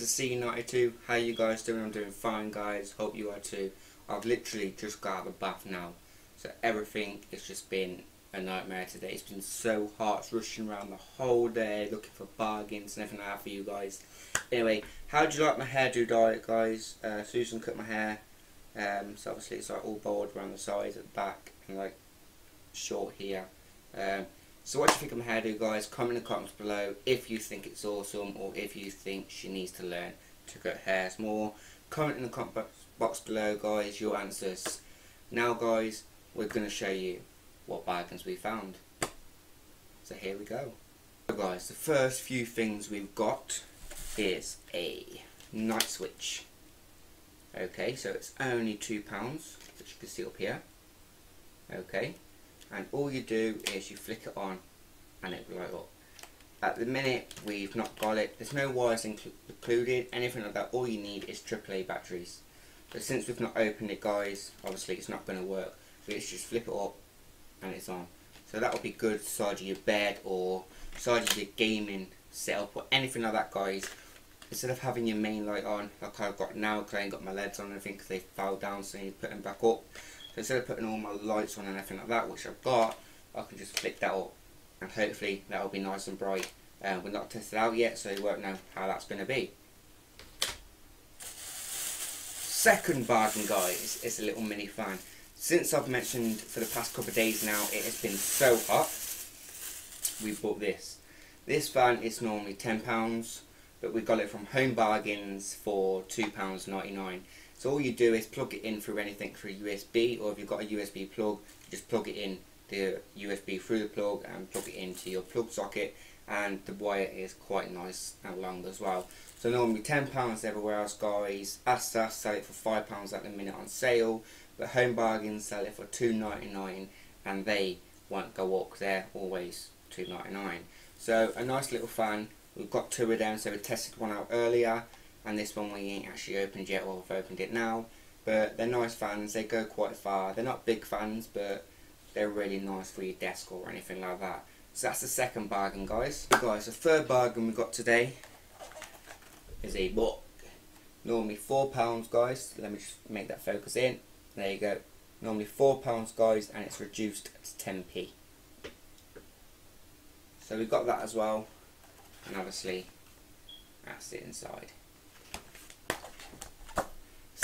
it's C92. How you guys doing? I'm doing fine guys. Hope you are too. I've literally just got out of the bath now. So everything has just been a nightmare today. It's been so hot. It's rushing around the whole day looking for bargains and everything like that for you guys. Anyway, how do you like my hairdo diet guys? Uh, Susan cut my hair. Um, so obviously it's like all bald around the sides at the back and like short here. Um, so what do you think of my hairdo guys? Comment in the comments below if you think it's awesome or if you think she needs to learn to cut hairs more. Comment in the comment box below guys your answers. Now guys we're going to show you what bargains we found. So here we go. So guys the first few things we've got is a night switch. Okay so it's only £2 which you can see up here. Okay and all you do is you flick it on and it will light up. At the minute we've not got it, there's no wires included, anything like that, all you need is AAA batteries. But since we've not opened it guys, obviously it's not going to work. We just flip it up and it's on. So that will be good side of your bed or side of your gaming setup or anything like that guys. Instead of having your main light on, like I've got now because I ain't got my LEDs on I think they fell down so you put them back up. So instead of putting all my lights on and everything like that, which I've got, I can just flick that up and hopefully that will be nice and bright. Uh, we're not tested out yet, so we won't know how that's going to be. Second bargain, guys, is a little mini fan. Since I've mentioned for the past couple of days now, it has been so hot, we bought this. This fan is normally £10, but we got it from Home Bargains for £2.99. So all you do is plug it in through anything through USB or if you've got a USB plug, just plug it in the USB through the plug and plug it into your plug socket and the wire is quite nice and long as well. So normally £10 everywhere else guys, Asda sell it for £5 at the minute on sale, but Home Bargains sell it for two ninety nine, and they won't go up, they're always two ninety nine. So a nice little fan, we've got two of them so we tested one out earlier and this one we ain't actually opened yet or I've opened it now. But they're nice fans they go quite far. They're not big fans but they're really nice for your desk or anything like that. So that's the second bargain guys. Guys the third bargain we got today. Is a book. Normally four pounds guys. Let me just make that focus in. There you go. Normally four pounds guys and it's reduced to 10p so we've got that as well. And obviously that's it inside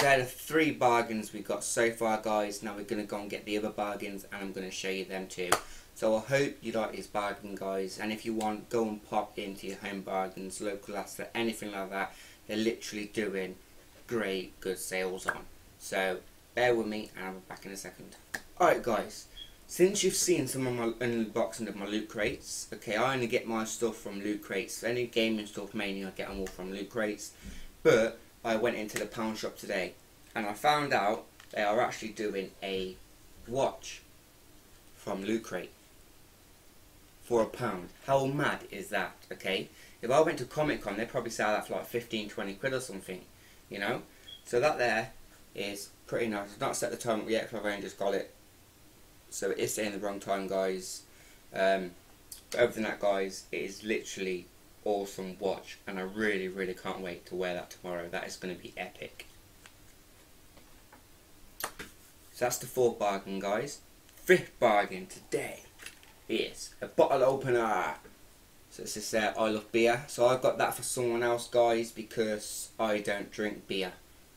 so the three bargains we've got so far guys. Now we're going to go and get the other bargains and I'm going to show you them too. So I hope you like this bargain guys and if you want go and pop into your home bargains, local Asda, anything like that. They're literally doing great good sales on. So bear with me and I'll be back in a second. Alright guys, since you've seen some of my unboxing of my loot crates, okay I only get my stuff from loot crates. Any gaming stuff mainly I get them all from loot crates. But I went into the pound shop today and I found out they are actually doing a watch from Loot Crate for a pound. How mad is that, okay? If I went to Comic Con, they'd probably sell that for like 15, 20 quid or something, you know? So that there is pretty nice. I've not set the time yet because I've only just got it. So it is saying the wrong time, guys. Um, but other than that, guys, it is literally awesome watch and I really really can't wait to wear that tomorrow. That is going to be epic. So that's the fourth bargain guys. Fifth bargain today is a bottle opener. So it's just there I love beer. So I've got that for someone else guys because I don't drink beer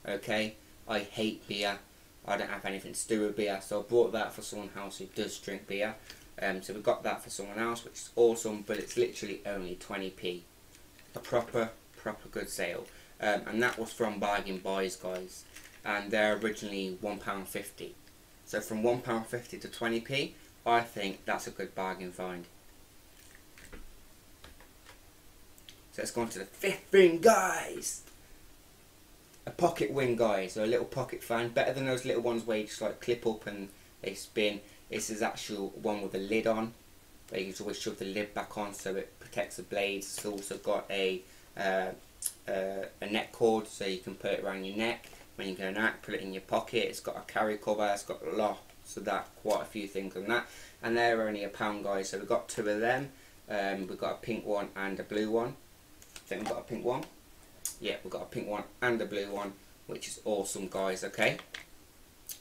okay? I hate beer. I don't have anything to do with beer. So I bought that for someone else who does drink beer um, so we got that for someone else, which is awesome, but it's literally only 20p. A proper, proper good sale. Um, and that was from Bargain Buys, guys. And they're originally £1.50. So from £1.50 to 20p, I think that's a good bargain find. So let's go on to the fifth thing, guys. A pocket wing, guys. So a little pocket fan. Better than those little ones where you just like clip up and they spin. This is actual one with a lid on. Where you can always shove the lid back on so it protects the blades. It's also got a uh, uh, a neck cord so you can put it around your neck when you're going out. Put it in your pocket. It's got a carry cover. It's got a lot. So that quite a few things on that. And they're only a pound, guys. So we've got two of them. Um, we've got a pink one and a blue one. I think we've got a pink one. yeah, we've got a pink one and a blue one, which is awesome, guys. Okay,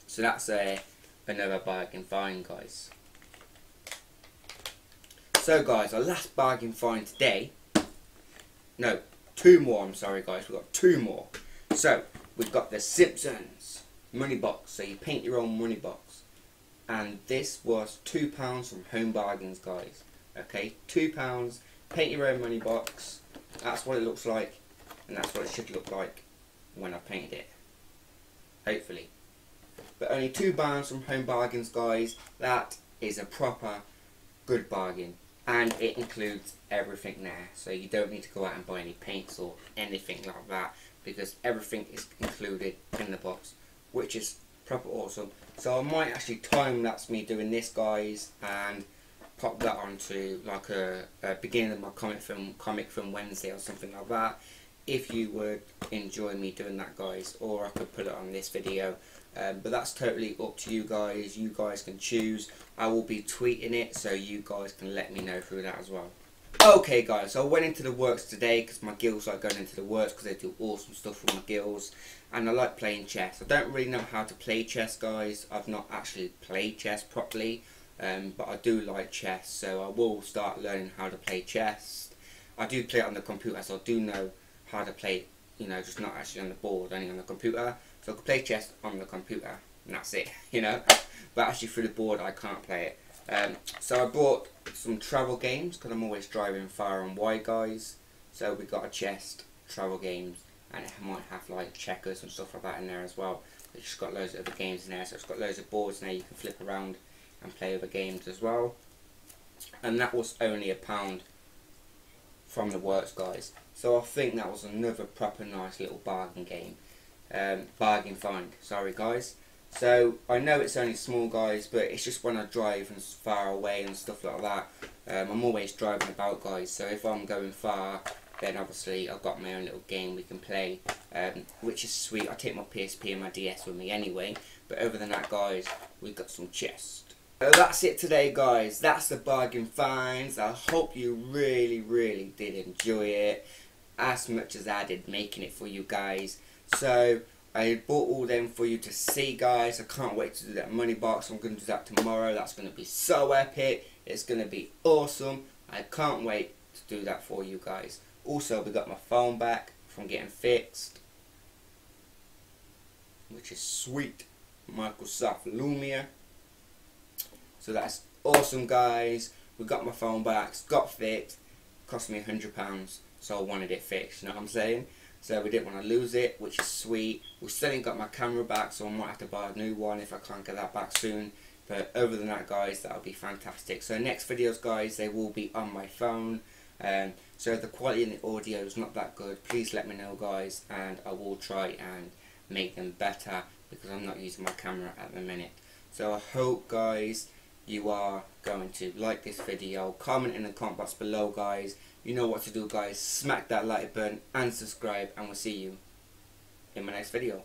so that's a another bargain find, guys. So, guys, our last bargain find today. No, two more. I'm sorry, guys. We've got two more. So we've got the Simpsons money box. So you paint your own money box, and this was two pounds from Home Bargains, guys. Okay, two pounds. Paint your own money box. That's what it looks like, and that's what it should look like when I painted it. Hopefully. But only two pounds from Home Bargains, guys. That is a proper good bargain. And it includes everything there. So you don't need to go out and buy any paints or anything like that because everything is included in the box which is proper awesome. So I might actually time lapse me doing this guys and pop that onto like a, a beginning of my comic film comic film Wednesday or something like that. If you would enjoy me doing that guys or I could put it on this video um, but that's totally up to you guys. You guys can choose. I will be tweeting it so you guys can let me know through that as well. Okay guys so I went into the works today because my gills like going into the works because they do awesome stuff with my gills and I like playing chess. I don't really know how to play chess guys. I've not actually played chess properly um, but I do like chess so I will start learning how to play chess. I do play it on the computer so I do know how to play you know just not actually on the board only on the computer so I can play chess on the computer, and that's it, you know. But actually through the board I can't play it. Um, so I bought some travel games, because I'm always driving far and wide, guys. So we got a chest, travel games, and it might have like checkers and stuff like that in there as well. It's just got loads of other games in there, so it's got loads of boards there you can flip around and play other games as well. And that was only a pound from the works guys. So I think that was another proper nice little bargain game um, bargain find. Sorry guys. So I know it's only small guys, but it's just when I drive and far away and stuff like that. Um, I'm always driving about guys, so if I'm going far, then obviously I've got my own little game we can play, um, which is sweet. I take my PSP and my DS with me anyway. But other than that, guys, we've got some chest. So that's it today, guys. That's the bargain finds. I hope you really, really did enjoy it as much as I did making it for you guys. So I bought all them for you to see guys. I can't wait to do that money box. I'm going to do that tomorrow. That's going to be so epic. It's going to be awesome. I can't wait to do that for you guys. Also, we got my phone back from getting fixed. Which is sweet. Microsoft Lumia. So that's awesome guys. We got my phone back. It's got fixed. Cost me a £100. So I wanted it fixed. You know what I'm saying? So we didn't want to lose it, which is sweet. We still ain't got my camera back, so I might have to buy a new one if I can't get that back soon. But other than that, guys, that'll be fantastic. So next videos, guys, they will be on my phone. Um, so if the quality in the audio is not that good, please let me know, guys, and I will try and make them better because I'm not using my camera at the minute. So I hope, guys, you are going to like this video. Comment in the comment box below, guys. You know what to do guys. Smack that like button and subscribe and we'll see you in my next video.